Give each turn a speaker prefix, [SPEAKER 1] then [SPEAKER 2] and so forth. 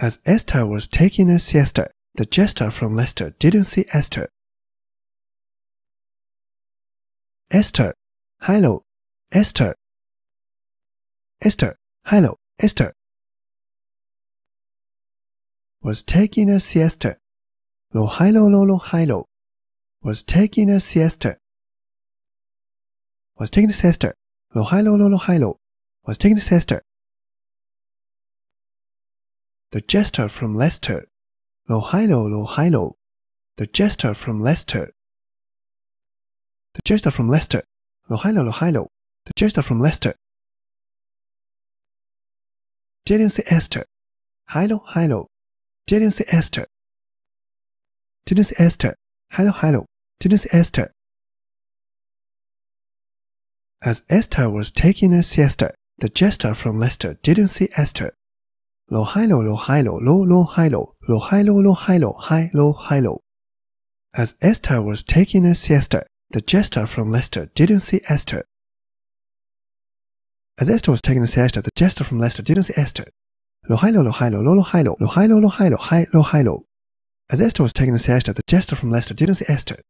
[SPEAKER 1] As Esther was taking a siesta, the jester from Leicester didn't see Esther. Esther, hello, Esther. Esther, hello, Esther. Was taking a siesta. Lo hello lo lo hello. Was taking a siesta. Was taking a siesta. Lo hello lo lo hello. Was taking a siesta. The jester from Leicester. Lo hello lo hello. The jester from Leicester. The jester from Leicester. Lo hello lo hello. The jester from Leicester. Didn't see Esther. Hello hello. Didn't see Esther. Didn't see Esther. Hello hello. Didn't see Esther. As Esther was taking a siesta, the jester from Leicester didn't see Esther. Lo hello lo hello lo lo hello lo hello lo hello hi lo hello. As Esther was taking a siesta, the jester from Leicester didn't see Esther. As Esther was taking a siesta, the jester from Leicester didn't see Esther. Lo hello lo hello lo lo hello lo hello lo hello hi lo hello. As Esther was taking a siesta, the jester from Leicester didn't see Esther.